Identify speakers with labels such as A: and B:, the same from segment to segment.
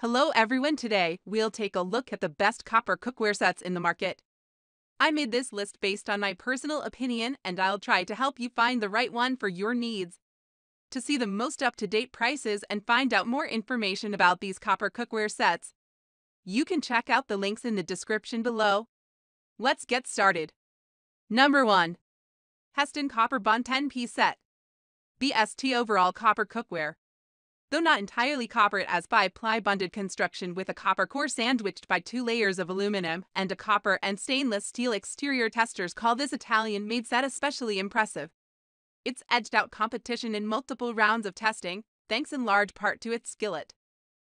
A: Hello everyone, today we'll take a look at the best copper cookware sets in the market. I made this list based on my personal opinion and I'll try to help you find the right one for your needs. To see the most up-to-date prices and find out more information about these copper cookware sets, you can check out the links in the description below. Let's get started. Number 1. Hestan Copper Bond 10-piece set. BST Overall Copper Cookware. Though not entirely copper, it has five-ply bonded construction with a copper core sandwiched by two layers of aluminum and a copper and stainless steel exterior. Testers call this Italian-made set especially impressive. It's edged out competition in multiple rounds of testing, thanks in large part to its skillet.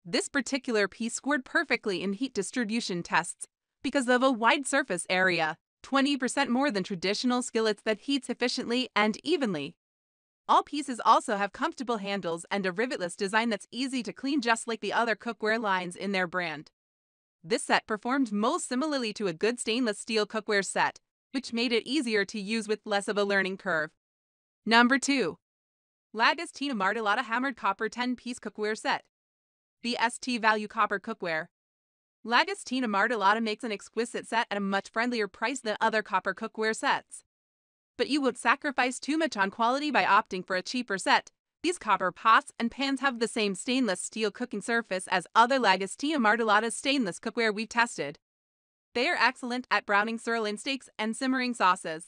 A: This particular piece scored perfectly in heat distribution tests because of a wide surface area, 20% more than traditional skillets that heats efficiently and evenly. All pieces also have comfortable handles and a rivetless design that's easy to clean just like the other cookware lines in their brand. This set performed most similarly to a good stainless steel cookware set, which made it easier to use with less of a learning curve. Number 2. Lagostina Martellata Hammered Copper 10-Piece Cookware Set. BST Value Copper Cookware. Lagostina Martellata makes an exquisite set at a much friendlier price than other copper cookware sets but you would sacrifice too much on quality by opting for a cheaper set. These copper pots and pans have the same stainless steel cooking surface as other Lagostina Martellata stainless cookware we've tested. They are excellent at browning sirloin steaks and simmering sauces.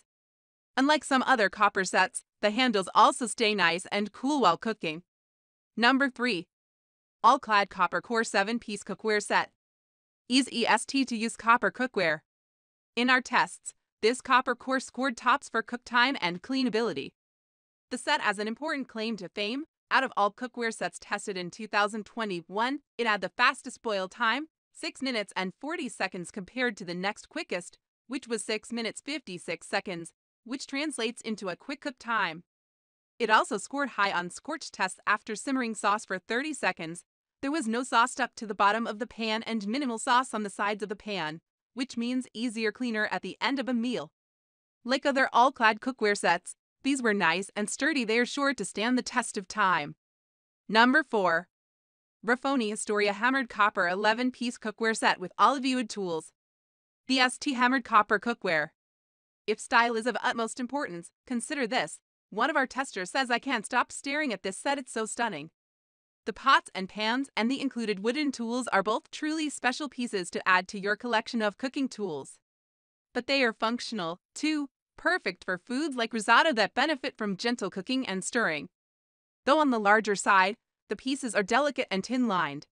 A: Unlike some other copper sets, the handles also stay nice and cool while cooking. Number 3. All-clad copper core 7-piece cookware set. Easy EST to use copper cookware. In our tests, this copper core scored tops for cook time and cleanability. The set has an important claim to fame. Out of all cookware sets tested in 2021, it had the fastest boil time, 6 minutes and 40 seconds compared to the next quickest, which was 6 minutes 56 seconds, which translates into a quick cook time. It also scored high on scorch tests after simmering sauce for 30 seconds. There was no sauce stuck to the bottom of the pan and minimal sauce on the sides of the pan which means easier cleaner at the end of a meal. Like other all-clad cookware sets, these were nice and sturdy they are sure to stand the test of time. Number 4. Ruffoni Historia Hammered Copper 11-piece cookware set with Olive tools. The ST Hammered Copper Cookware. If style is of utmost importance, consider this. One of our testers says I can't stop staring at this set, it's so stunning. The pots and pans and the included wooden tools are both truly special pieces to add to your collection of cooking tools. But they are functional, too, perfect for foods like risotto that benefit from gentle cooking and stirring. Though on the larger side, the pieces are delicate and tin-lined.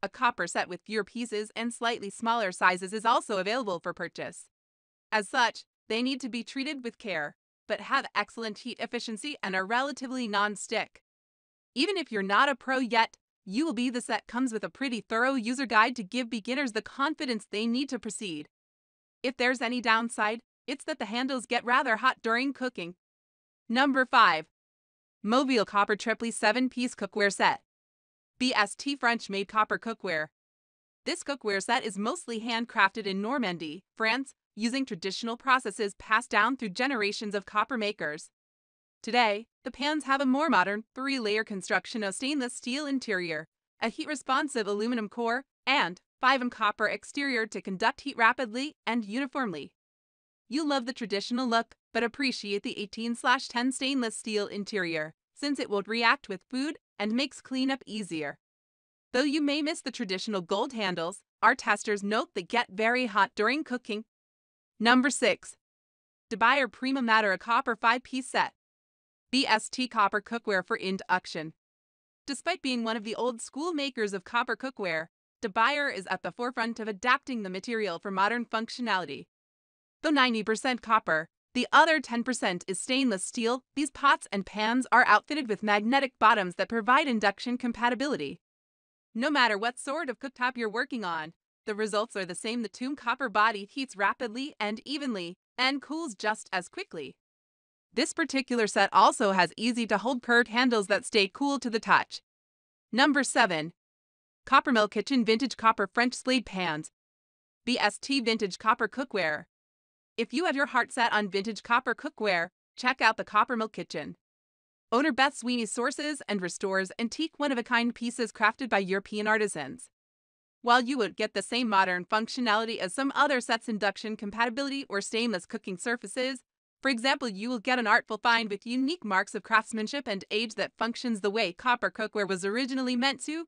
A: A copper set with fewer pieces and slightly smaller sizes is also available for purchase. As such, they need to be treated with care, but have excellent heat efficiency and are relatively non-stick. Even if you're not a pro yet, you will be the set comes with a pretty thorough user guide to give beginners the confidence they need to proceed. If there's any downside, it's that the handles get rather hot during cooking. Number 5. Mauviel Copper Triply 7-Piece Cookware Set. BST French-made copper cookware. This cookware set is mostly handcrafted in Normandy, France, using traditional processes passed down through generations of copper makers. Today, the pans have a more modern, three-layer construction of stainless steel interior, a heat-responsive aluminum core, and 5M copper exterior to conduct heat rapidly and uniformly. You'll love the traditional look, but appreciate the 18-10 stainless steel interior, since it will react with food and makes cleanup easier. Though you may miss the traditional gold handles, our testers note they get very hot during cooking. Number 6. DeBuyer Prima Matera Copper 5-Piece Set. BST Copper Cookware for Induction. Despite being one of the old school makers of copper cookware, DeBuyer is at the forefront of adapting the material for modern functionality. Though 90% copper, the other 10% is stainless steel, these pots and pans are outfitted with magnetic bottoms that provide induction compatibility. No matter what sort of cooktop you're working on, the results are the same. The tomb copper body heats rapidly and evenly and cools just as quickly. This particular set also has easy-to-hold curved handles that stay cool to the touch. Number 7. Coppermill Kitchen Vintage Copper French Splayed Pans. BST Vintage Copper Cookware. If you have your heart set on vintage copper cookware, check out the Coppermill Kitchen. Owner Beth Sweeney sources and restores antique one-of-a-kind pieces crafted by European artisans. While you won't get the same modern functionality as some other sets' induction compatibility or stainless cooking surfaces, for example, you will get an artful find with unique marks of craftsmanship and age that functions the way copper cookware was originally meant to,